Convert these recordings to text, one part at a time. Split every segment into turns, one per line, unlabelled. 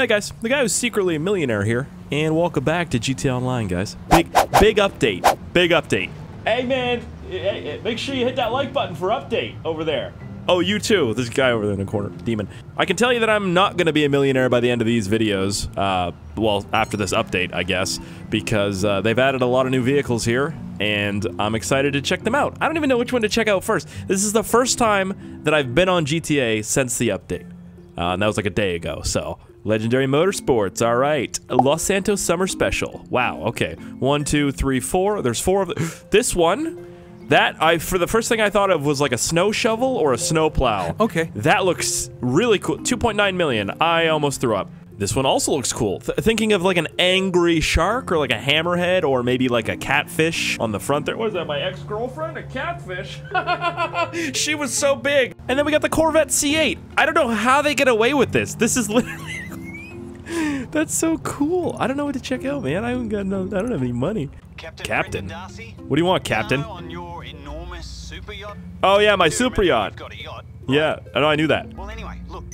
Hey guys, the guy who's secretly a millionaire here, and welcome back to GTA Online, guys. Big, big update. Big update. Hey man, make sure you hit that like button for update over there. Oh, you too. This guy over there in the corner, demon. I can tell you that I'm not gonna be a millionaire by the end of these videos. Uh, well, after this update, I guess, because uh, they've added a lot of new vehicles here, and I'm excited to check them out. I don't even know which one to check out first. This is the first time that I've been on GTA since the update. Uh, and that was like a day ago, so. Legendary Motorsports, all right. Los Santos Summer Special. Wow, okay. One, two, three, four. There's four of them. This one, that, I for the first thing I thought of was like a snow shovel or a snow plow.
Okay.
That looks really cool. 2.9 million. I almost threw up. This one also looks cool. Th thinking of like an angry shark or like a hammerhead or maybe like a catfish on the front there. What is that, my ex-girlfriend? A catfish? she was so big. And then we got the Corvette C8. I don't know how they get away with this. This is literally... That's so cool. I don't know what to check out, man. I haven't got no... I don't have any money.
Captain,
Captain. What do you want, Captain?
On your enormous super yacht?
Oh, yeah, my super
remember
yacht.
got a yacht.
Yeah, I know, I knew that.
Well, anyway, look,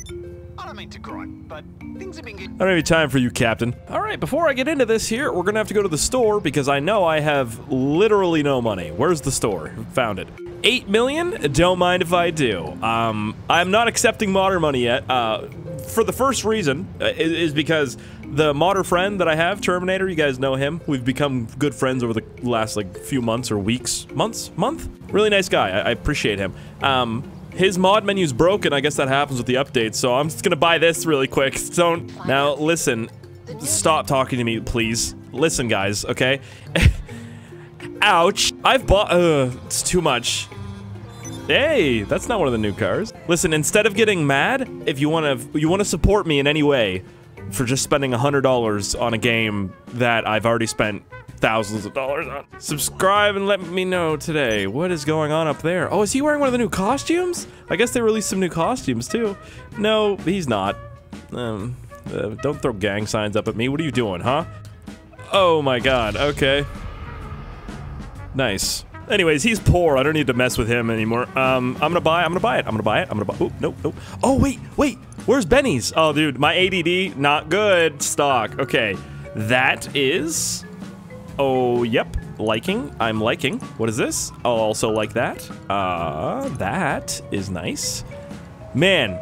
I don't mean to gripe, but things have been good.
I don't have any time for you, Captain. All right, before I get into this here, we're gonna have to go to the store because I know I have literally no money. Where's the store? Found it. Eight million? Don't mind if I do. Um, I'm not accepting modern money yet. Uh, for the first reason uh, is, is because the modder friend that I have, Terminator, you guys know him. We've become good friends over the last like few months or weeks, months, month. Really nice guy. I, I appreciate him. Um, his mod menu's broken. I guess that happens with the updates. So I'm just gonna buy this really quick. Don't now listen. Stop talking to me, please. Listen, guys. Okay. Ouch. I've bought. Uh, it's too much. Hey, that's not one of the new cars. Listen, instead of getting mad, if you want to, you want to support me in any way, for just spending hundred dollars on a game that I've already spent thousands of dollars on. Subscribe and let me know today. What is going on up there? Oh, is he wearing one of the new costumes? I guess they released some new costumes too. No, he's not. Um, uh, don't throw gang signs up at me. What are you doing, huh? Oh my god, okay. Nice. Anyways, he's poor. I don't need to mess with him anymore. Um, I'm gonna buy. I'm gonna buy it. I'm gonna buy it. I'm gonna buy. Oh, nope, nope. Oh, wait, wait. Where's Benny's? Oh, dude, my ADD not good. Stock. Okay, that is. Oh, yep. Liking. I'm liking. What is this? I'll also like that. Uh, that is nice. Man,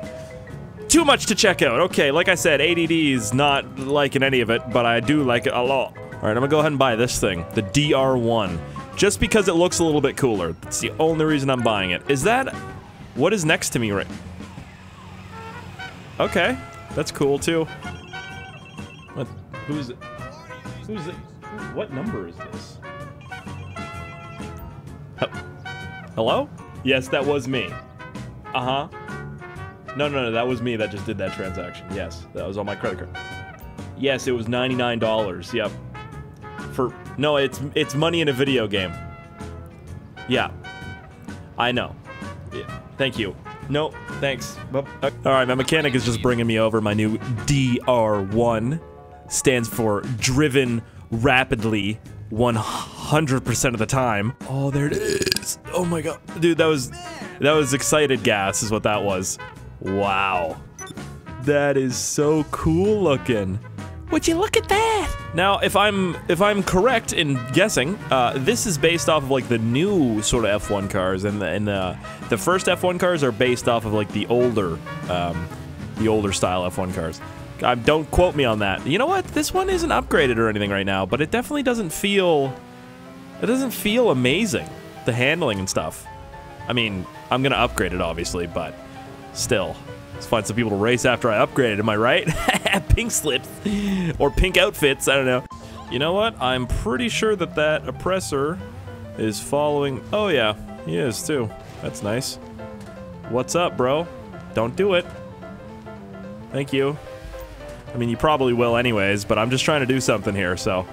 too much to check out. Okay, like I said, ADD is not liking any of it, but I do like it a lot. All right, I'm gonna go ahead and buy this thing, the DR1, just because it looks a little bit cooler. That's the only reason I'm buying it. Is that what is next to me right? Okay, that's cool too. What? Who's? Who's? What number is this? Hello? Yes, that was me. Uh huh. No, no, no, that was me that just did that transaction. Yes, that was on my credit card. Yes, it was $99. Yep. No, it's it's money in a video game. Yeah. I know. Yeah. Thank you. No, thanks. All right, my mechanic is just bringing me over my new DR1 stands for driven rapidly 100% of the time. Oh, there it is. Oh my god. Dude, that was that was excited gas is what that was. Wow. That is so cool looking. Would you look at that? Now, if I'm if I'm correct in guessing, uh, this is based off of like the new sort of F1 cars, and the and the, the first F1 cars are based off of like the older, um, the older style F1 cars. Uh, don't quote me on that. You know what? This one isn't upgraded or anything right now, but it definitely doesn't feel. It doesn't feel amazing. The handling and stuff. I mean, I'm gonna upgrade it obviously, but still. Let's find some people to race after I upgrade it, am I right? pink slips. Or pink outfits, I don't know. You know what? I'm pretty sure that that oppressor is following... Oh yeah, he is too. That's nice. What's up, bro? Don't do it. Thank you. I mean, you probably will anyways, but I'm just trying to do something here, so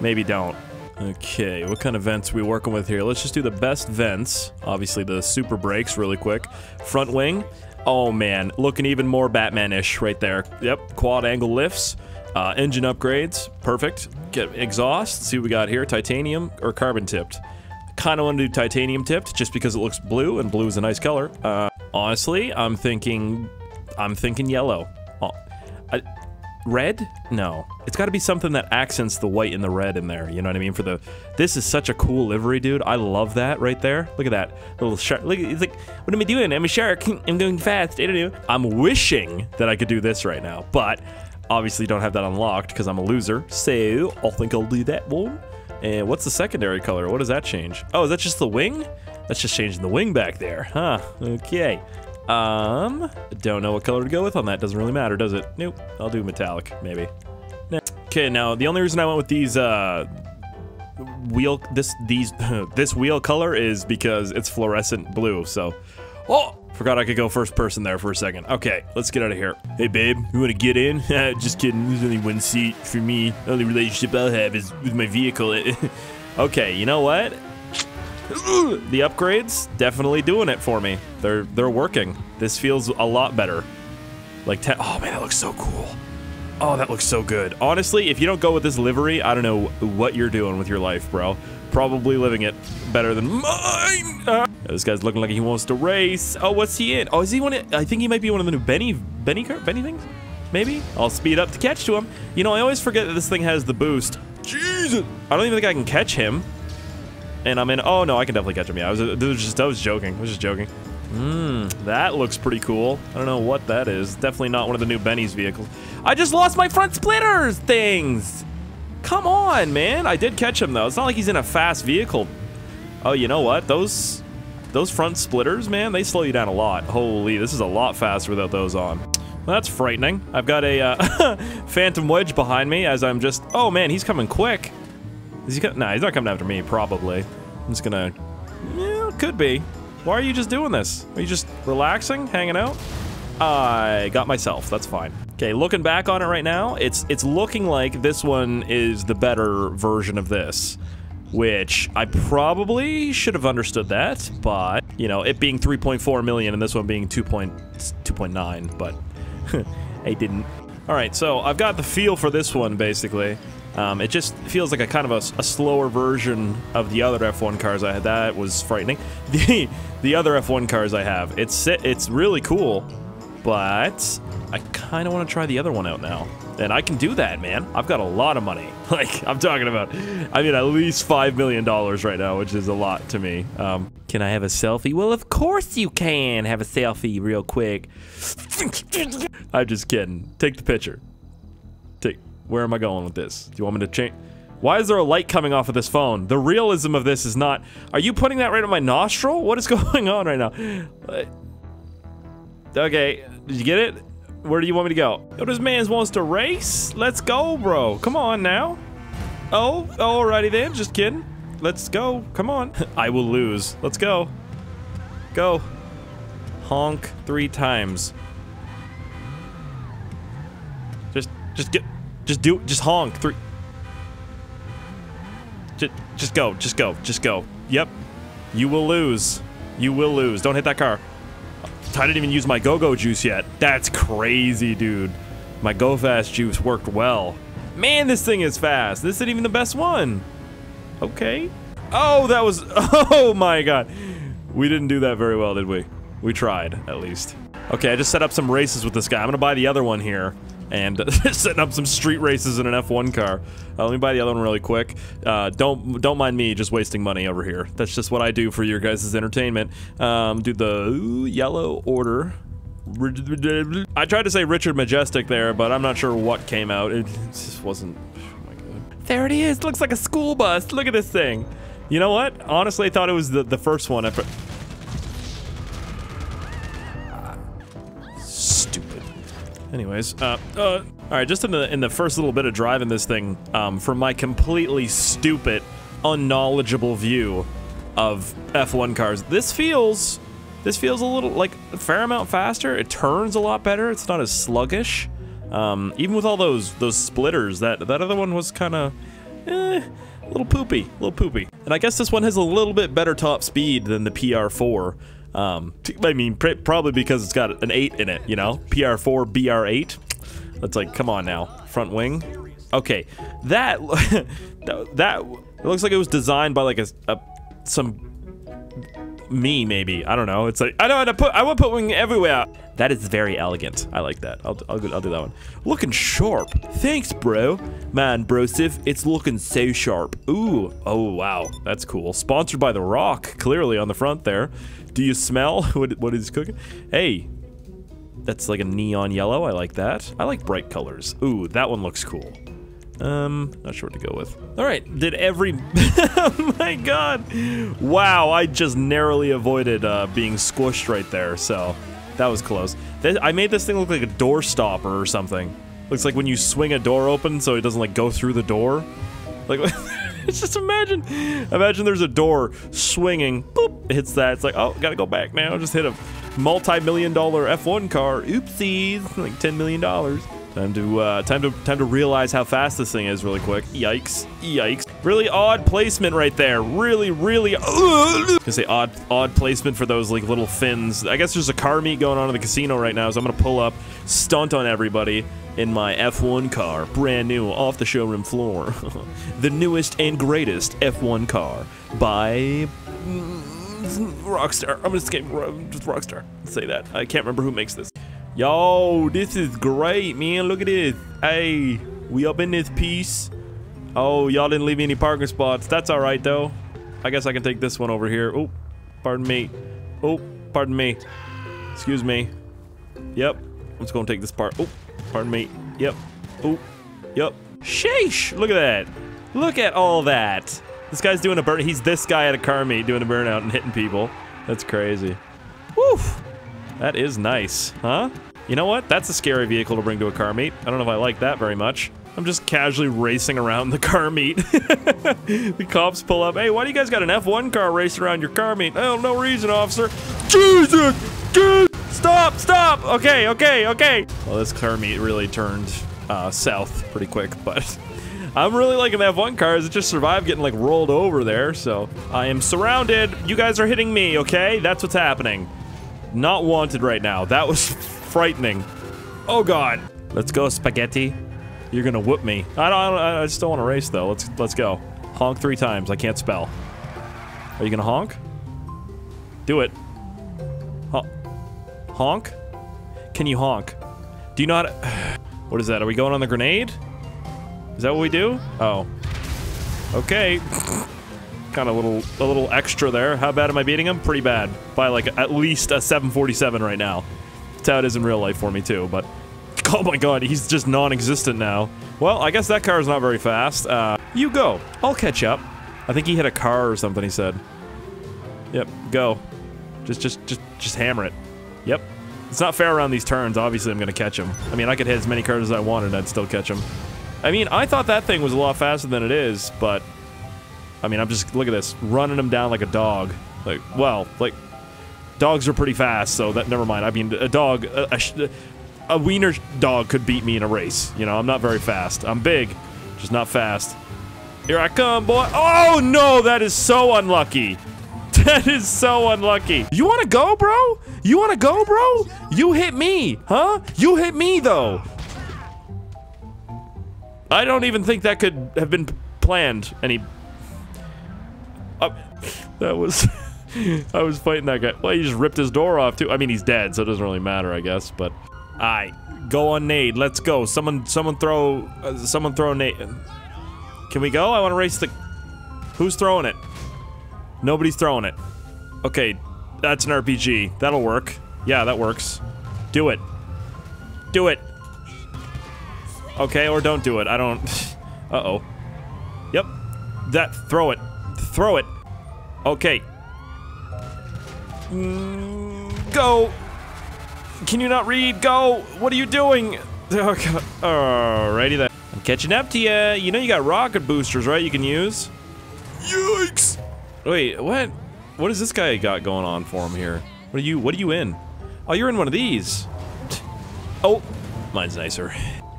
maybe don't. Okay, what kind of vents we working with here? Let's just do the best vents. Obviously, the super brakes really quick. Front wing. Oh man, looking even more Batman-ish right there. Yep, quad angle lifts. Uh, engine upgrades. Perfect. Get exhaust. See what we got here. Titanium or carbon tipped. Kind of want to do titanium tipped just because it looks blue and blue is a nice color. Uh, honestly, I'm thinking, I'm thinking yellow. Oh, I, red? No. It's got to be something that accents the white and the red in there. You know what I mean? For the this is such a cool livery, dude. I love that right there. Look at that little shark. Look, it's like, what am I doing? I'm a shark. I'm going fast. I don't know. I'm wishing that I could do this right now, but obviously don't have that unlocked because I'm a loser. So I think I'll do that one. And what's the secondary color? What does that change? Oh, is that just the wing? That's just changing the wing back there, huh? Okay. Um, don't know what color to go with on that. Doesn't really matter, does it? Nope. I'll do metallic, maybe. Okay, now the only reason I went with these uh wheel this these this wheel color is because it's fluorescent blue. So, oh, forgot I could go first person there for a second. Okay, let's get out of here. Hey, babe, you want to get in? Just kidding. There's only one seat for me. The only relationship I'll have is with my vehicle. okay, you know what? The upgrades definitely doing it for me. They're they're working. This feels a lot better. Like. Oh man, that looks so cool. Oh, that looks so good. Honestly, if you don't go with this livery, I don't know what you're doing with your life, bro. Probably living it better than mine. Uh, this guy's looking like he wants to race. Oh, what's he in? Oh, is he one? Of, I think he might be one of the new Benny Benny car Benny things. Maybe I'll speed up to catch to him. You know, I always forget that this thing has the boost. Jesus! I don't even think I can catch him and I'm in. Oh no, I can definitely catch him. Yeah, I was, was just I was joking. I was just joking. Mmm, that looks pretty cool. I don't know what that is. Definitely not one of the new Benny's vehicles. I just lost my front splitters things. Come on, man. I did catch him though. It's not like he's in a fast vehicle. Oh, you know what? Those those front splitters, man, they slow you down a lot. Holy, this is a lot faster without those on. Well, that's frightening. I've got a uh, phantom wedge behind me as I'm just. Oh man, he's coming quick. Is he? Nah, he's not coming after me. Probably. I'm just gonna. Yeah, could be. Why are you just doing this? Are you just relaxing, hanging out? I got myself. That's fine. Okay, looking back on it right now, it's it's looking like this one is the better version of this, which I probably should have understood that, but you know, it being 3.4 million and this one being 2.2.9, but I didn't. All right, so I've got the feel for this one basically. Um, it just feels like a kind of a, a, slower version of the other F1 cars I had. That was frightening. The the other F1 cars I have, it's it's really cool, but I kind of want to try the other one out now. And I can do that, man. I've got a lot of money. Like, I'm talking about, I mean, at least $5 million right now, which is a lot to me. Um, can I have a selfie? Well, of course you can have a selfie real quick. I'm just kidding. Take the picture. Where am I going with this? Do you want me to change? Why is there a light coming off of this phone? The realism of this is not... Are you putting that right on my nostril? What is going on right now? Uh, okay, did you get it? Where do you want me to go? Oh, this man wants to race? Let's go, bro. Come on now. Oh, alrighty then. Just kidding. Let's go. Come on. I will lose. Let's go. Go. Honk three times. Just, just get... Just do Just honk. Three. Just, just go. Just go. Just go. Yep. You will lose. You will lose. Don't hit that car. I didn't even use my go-go juice yet. That's crazy, dude. My go-fast juice worked well. Man, this thing is fast. This isn't even the best one. Okay. Oh, that was... Oh, my God. We didn't do that very well, did we? We tried, at least. Okay, I just set up some races with this guy. I'm gonna buy the other one here and setting up some street races in an F1 car. Uh, let me buy the other one really quick. Uh, don't don't mind me just wasting money over here. That's just what I do for your guys' entertainment. Um, do the yellow order. I tried to say Richard Majestic there, but I'm not sure what came out. It just wasn't. Oh. There it is. Looks like a school bus. Look at this thing. You know what? Honestly, I thought it was the, the first one. Anyways, uh, uh, all right, just in the in the first little bit of driving this thing, um, from my completely stupid, unknowledgeable view of F1 cars, this feels, this feels a little like a fair amount faster. It turns a lot better. It's not as sluggish. Um, even with all those those splitters, that that other one was kind of, eh, a little poopy, a little poopy. And I guess this one has a little bit better top speed than the PR4. Um, I mean, probably because it's got an 8 in it, you know? PR4, BR8. That's like, come on now. Front wing. Okay, that, that, it looks like it was designed by like a, a some me, maybe. I don't know. It's like, I want to put, I want to put wing everywhere. That is very elegant. I like that. I'll, I'll, I'll do that one. Looking sharp. Thanks, bro. Man, brosif, it's looking so sharp. Ooh. Oh, wow. That's cool. Sponsored by The Rock, clearly on the front there. Do you smell what, what is cooking? Hey, that's like a neon yellow. I like that. I like bright colors. Ooh, that one looks cool. Um, not sure what to go with. All right, did every... oh my god. Wow, I just narrowly avoided uh, being squished right there, so that was close. I made this thing look like a door stopper or something. Looks like when you swing a door open so it doesn't like go through the door. Like, just imagine, imagine there's a door swinging, boop, it hits that. It's like, oh, gotta go back now. Just hit a multi-million dollar F1 car. Oopsies, like $10 million. Time to uh, time to time to realize how fast this thing is really quick. Yikes! Yikes! Really odd placement right there. Really, really. Uh, I say odd odd placement for those like little fins. I guess there's a car meet going on in the casino right now, so I'm gonna pull up, stunt on everybody in my F1 car, brand new off the showroom floor. the newest and greatest F1 car by Rockstar. I'm gonna just kidding. Just Rockstar. Say that. I can't remember who makes this. Yo, this is great, man. Look at this. Hey, we up in this piece. Oh, y'all didn't leave me any parking spots. That's all right, though. I guess I can take this one over here. Oh, pardon me. Oh, pardon me. Excuse me. Yep. I'm just gonna take this part. Oh, pardon me. Yep. Oh, yep. Sheesh! Look at that. Look at all that. This guy's doing a burn. He's this guy at a car meet doing a burnout and hitting people. That's crazy. Woof. That is nice, huh? You know what? That's a scary vehicle to bring to a car meet. I don't know if I like that very much. I'm just casually racing around the car meet. the cops pull up. Hey, why do you guys got an F1 car racing around your car meet? Oh, no reason, officer. Jesus! Jesus! Stop! Stop! Okay, okay, okay. Well, this car meet really turned uh, south pretty quick, but I'm really liking the F1 cars. It just survived getting like rolled over there, so I am surrounded. You guys are hitting me, okay? That's what's happening. Not wanted right now. That was frightening. Oh god. Let's go, spaghetti. You're gonna whoop me. I don't. I just don't want to race though. Let's let's go. Honk three times. I can't spell. Are you gonna honk? Do it. Hon honk? Can you honk? Do you not? What is that? Are we going on the grenade? Is that what we do? Oh. Okay. kind of a little a little extra there. How bad am I beating him? Pretty bad. By like at least a 747 right now. That's how it is in real life for me too, but oh my god, he's just non-existent now. Well, I guess that car is not very fast. Uh, you go. I'll catch up. I think he hit a car or something, he said. Yep, go. Just, just, just, just hammer it. Yep. It's not fair around these turns. Obviously, I'm going to catch him. I mean, I could hit as many cars as I wanted, I'd still catch him. I mean, I thought that thing was a lot faster than it is, but I mean, I'm just, look at this, running him down like a dog. Like, well, like, dogs are pretty fast, so that, never mind. I mean, a dog, a, a, a wiener dog could beat me in a race. You know, I'm not very fast. I'm big, just not fast. Here I come, boy. Oh, no, that is so unlucky. That is so unlucky. You want to go, bro? You want to go, bro? You hit me, huh? You hit me, though. I don't even think that could have been planned any that was... I was fighting that guy. Well, he just ripped his door off, too. I mean, he's dead, so it doesn't really matter, I guess, but... Alright, go on nade. Let's go. Someone, someone throw... Uh, someone throw nade. Can we go? I want to race the... Who's throwing it? Nobody's throwing it. Okay, that's an RPG. That'll work. Yeah, that works. Do it. Do it. Okay, or don't do it. I don't... Uh-oh. Yep. That, throw it. Throw it. Okay. Mm, go. Can you not read? Go. What are you doing? Oh, God. Alrighty then. I'm catching up to you. You know you got rocket boosters, right? You can use. Yikes. Wait, what? What is this guy got going on for him here? What are you, what are you in? Oh, you're in one of these. Oh, mine's nicer.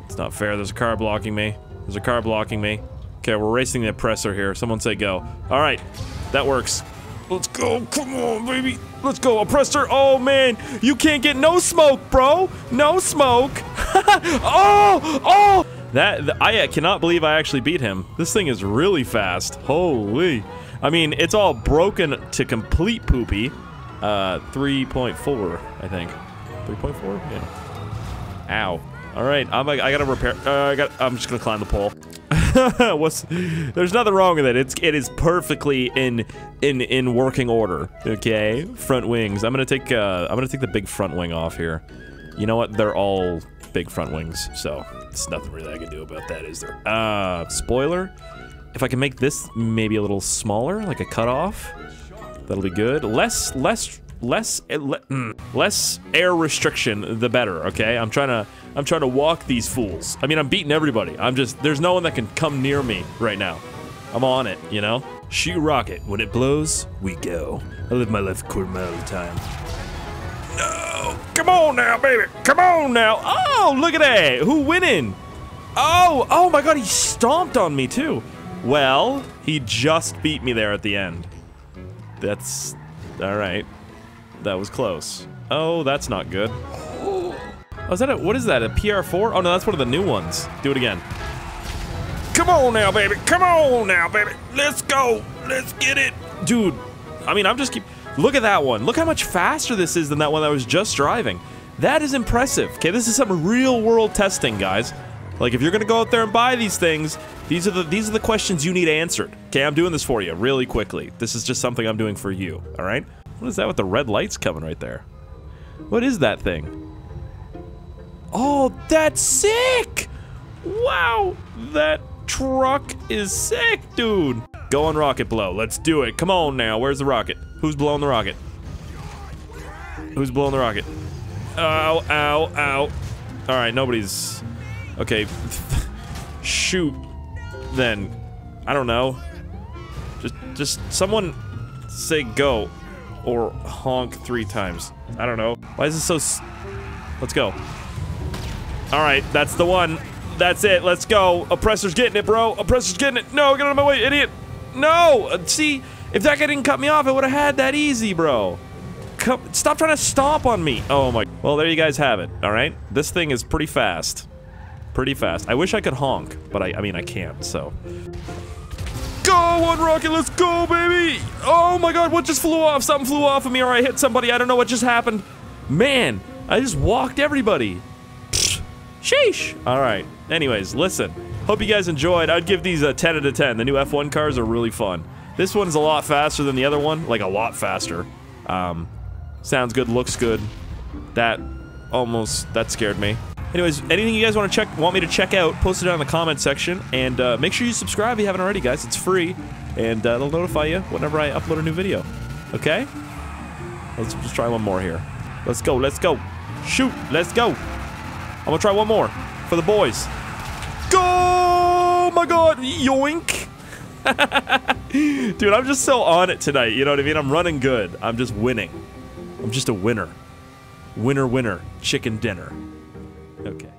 It's not fair. There's a car blocking me. There's a car blocking me. Okay, we're racing the oppressor here. Someone say go. All right, that works. Let's go. Come on, baby. Let's go, oppressor. Oh, man. You can't get no smoke, bro. No smoke. oh, oh. That, I cannot believe I actually beat him. This thing is really fast. Holy. I mean, it's all broken to complete poopy. Uh, 3.4, I think. 3.4? Yeah. Ow. All right, I'm, I gotta repair. Uh, I got. I'm just gonna climb the pole. What's? There's nothing wrong with it. It's it is perfectly in in in working order. Okay, front wings. I'm gonna take. Uh, I'm gonna take the big front wing off here. You know what? They're all big front wings, so there's nothing really I can do about that, is there? Uh, spoiler. If I can make this maybe a little smaller, like a cutoff, that'll be good. Less less less eh, mm, less air restriction the better okay? I'm trying to i'm trying to walk these fools. I mean i'm beating everybody. I'm just there's no one that can come near me right now. I'm on it you know? Shoot rocket. When it blows we go. I live my life a quarter mile at a time. No! Come on now baby! Come on now! Oh look at that! Who winning? Oh oh my god he stomped on me too. Well he just beat me there at the end. That's all right that was close. Oh, that's not good. Oh, is that a, what is that, a PR4? Oh no, that's one of the new ones. Do it again. Come on now, baby. Come on now, baby. Let's go. Let's get it. Dude, I mean, I'm just keep, look at that one. Look how much faster this is than that one that I was just driving. That is impressive. Okay, this is some real world testing, guys. Like if you're gonna go out there and buy these things, these are the these are the questions you need answered. Okay, I'm doing this for you really quickly. This is just something I'm doing for you, all right? What is that with the red lights coming right there? What is that thing? Oh, that's sick! Wow, that truck is sick, dude. Go on rocket blow. Let's do it. Come on now. Where's the rocket? Who's blowing the rocket? Who's blowing the rocket? Ow, ow, ow. All right, nobody's... Okay. Shoot. Then. I don't know. Just, just someone say go or honk three times. I don't know. Why is this so Let's go. Alright, that's the one. That's it. Let's go. Oppressor's getting it, bro. Oppressor's getting it. No, get out of my way, idiot. No! Uh, see, if that guy didn't cut me off, I would have had that easy, bro. Come, stop trying to stomp on me. Oh my. Well, there you guys have it, alright? This thing is pretty fast. Pretty fast. I wish I could honk, but I, I mean, I can't, so. Go, one rocket, let's go, baby! Oh my god, what just flew off? Something flew off of me or I hit somebody, I don't know what just happened. Man, I just walked everybody. sheesh. Alright, anyways, listen. Hope you guys enjoyed. I'd give these a 10 out of 10. The new F1 cars are really fun. This one's a lot faster than the other one, like a lot faster. Um, sounds good, looks good. That almost, that scared me. Anyways, anything you guys want to check, want me to check out, post it down in the comment section, and uh, make sure you subscribe if you haven't already, guys. It's free, and uh, it'll notify you whenever I upload a new video. Okay? Let's just try one more here. Let's go, let's go. Shoot, let's go. I'm gonna try one more for the boys. Go! Oh my god, yoink! Dude, I'm just so on it tonight, you know what I mean? I'm running good. I'm just winning. I'm just a winner. Winner, winner, chicken dinner. Okay.